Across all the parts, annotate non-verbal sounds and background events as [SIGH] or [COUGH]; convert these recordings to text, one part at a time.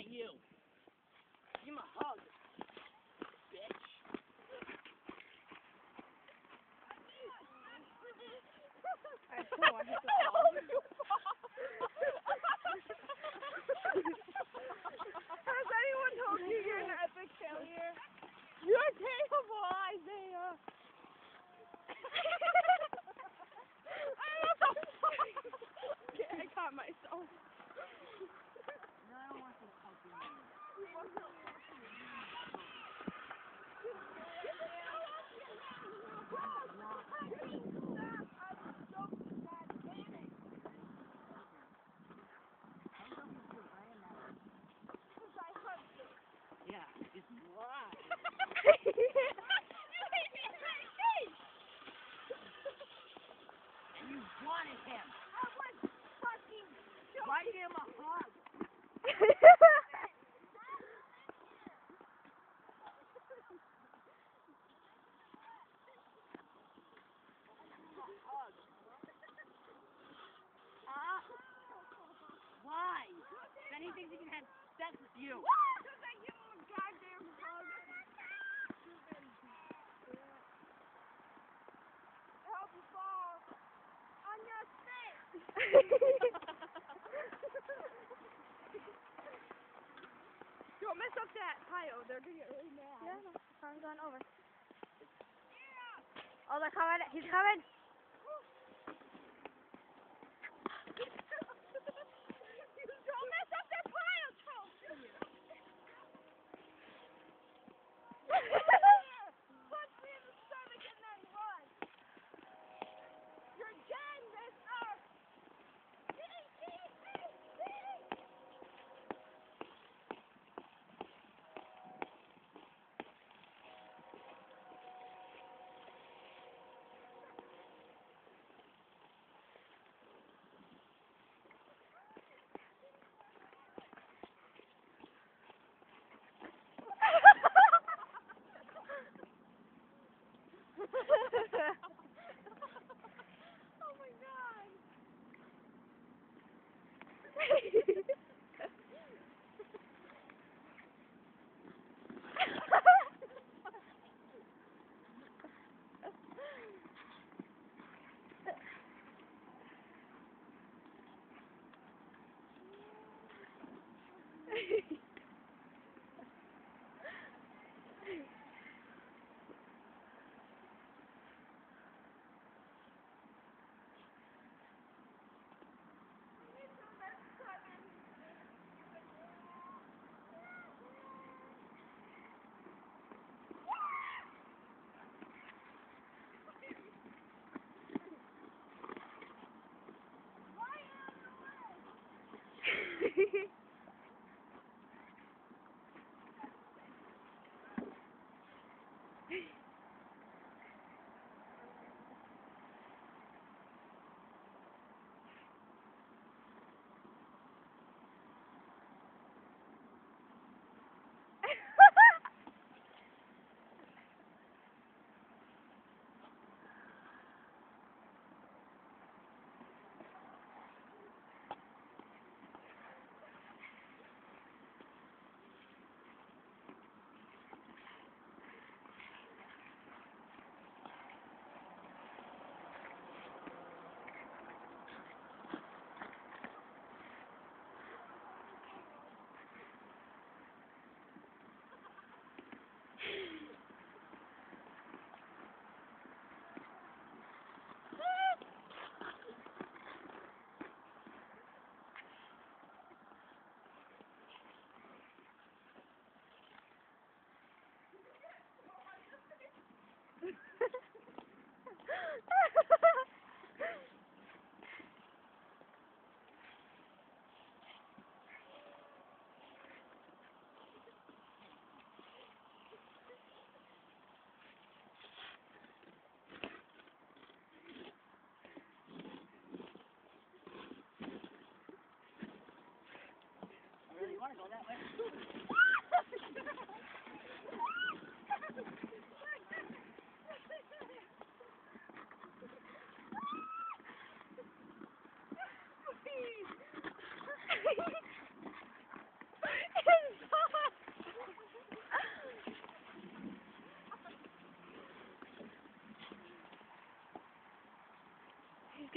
not you. you. Don't [LAUGHS] mess up that pile. Oh, they're gonna get really mad. Yeah, I'm going over. Yeah. Oh, they're coming. He's coming.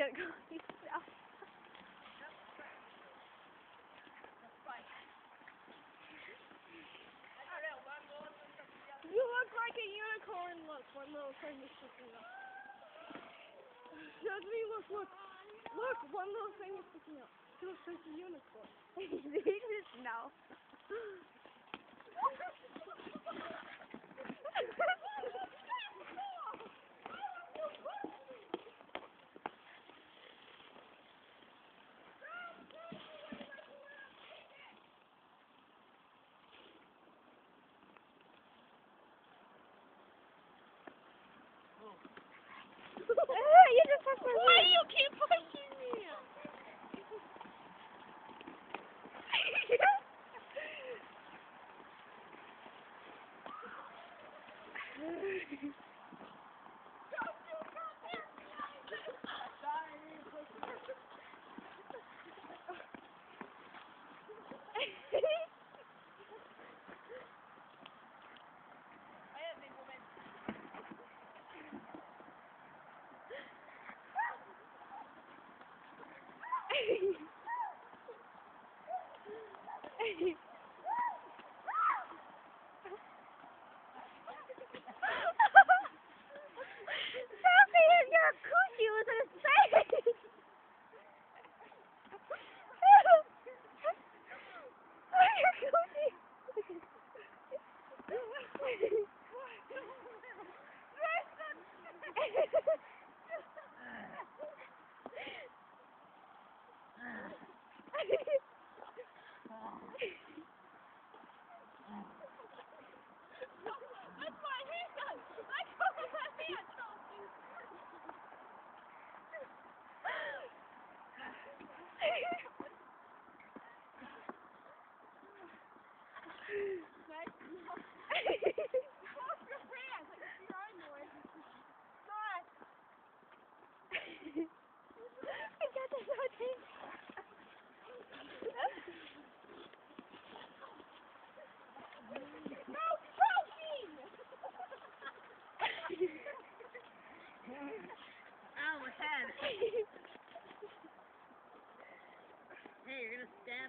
Gonna go himself. You look like a unicorn. Look, one little thing is sticking up. Does me look, look, look, one little thing is sticking up. It looks like a unicorn. [LAUGHS] [LAUGHS] he just no. you [LAUGHS]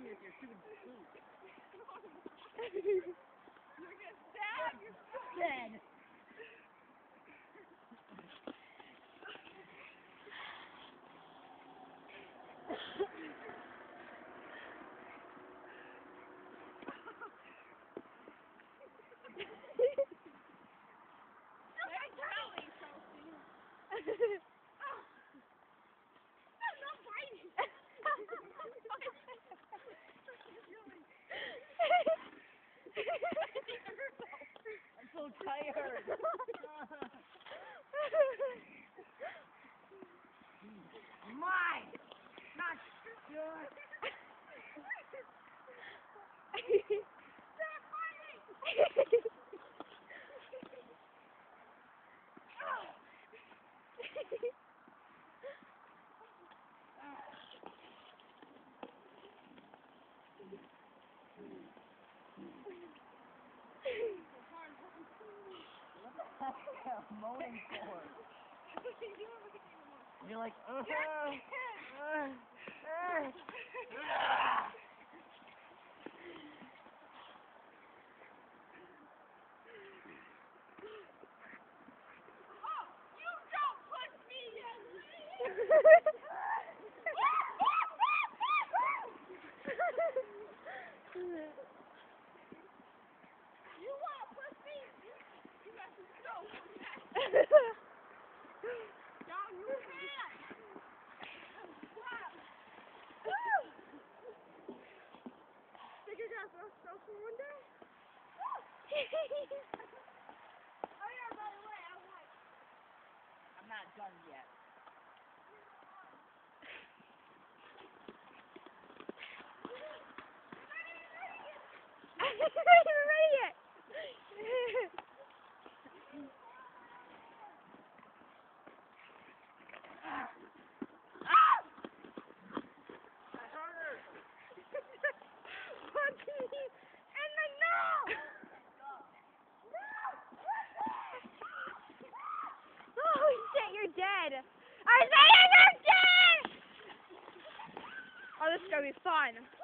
stab me with your stupid boot. You're gonna stab your Dead. Hey, Kelly, Sophie. I'm not biting. I'm so tired. [LAUGHS] moaning for? You're like, uh, uh, uh, uh. Oh, you don't push me. You [LAUGHS] want to push me? You got to go. Down your hand. Think you're gonna throw stuff for one day? Oh yeah, by the way, I want. I'm not done yet. not even ready yet. Fucking in the nose. Holy shit, you're dead. Isaiah, you're dead! This be fun.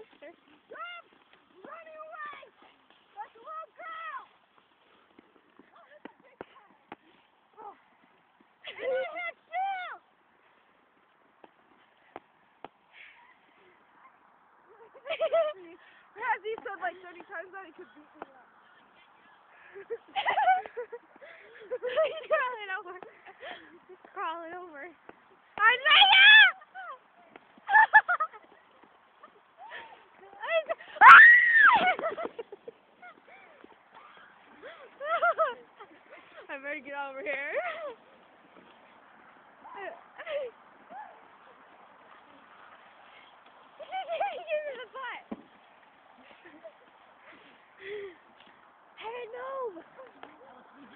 work out running away. That's a little girl. Oh, that's a big cat. Oh. And I had two. Has said like 30 times that he could beat me up? He's crawling over. He's crawling over. Isaiah! I better get over here. Give me the butt. Hey, no. What am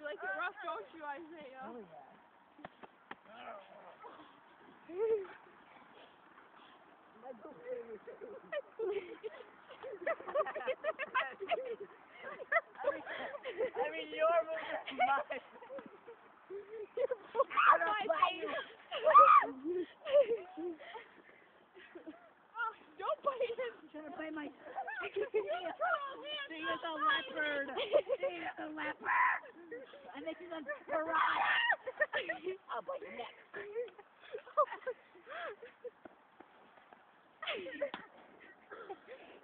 You like it rough, don't you, Isaiah? Oh yeah. That's okay with I mean, I your move is mine. I'm gonna bite you. Oh, don't bite him. Trying to [LAUGHS] bite my. See you the leopard. See you the leopard. I'm making them piranha! I'll bite your neck.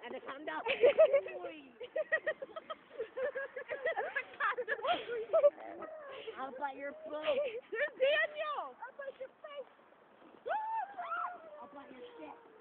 Anaconda! [LAUGHS] Anaconda! I'll bite your throat! There's Daniel! I'll bite your face! I'll bite your shit!